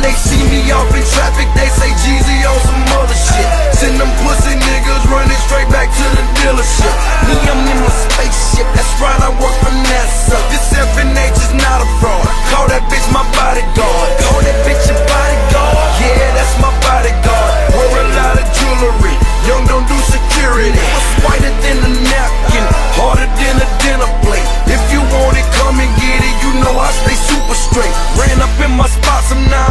They see me off in traffic, they say Jeezy on some other shit. Send them pussy niggas running straight back to the dealership. Me, I'm in my spaceship, that's right, I work for NASA. This FNH is not a fraud. Call that bitch my bodyguard. Call that bitch your bodyguard. Yeah, that's my bodyguard. Wear a lot of jewelry. Young don't do security. It's whiter than a napkin, harder than a dinner plate. If you want it, come and get it. You know I stay super straight. Ran up in my spot some. now.